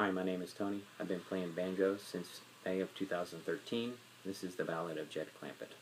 Hi, my name is Tony. I've been playing banjo since May of 2013. This is the Ballad of Jed Clampett.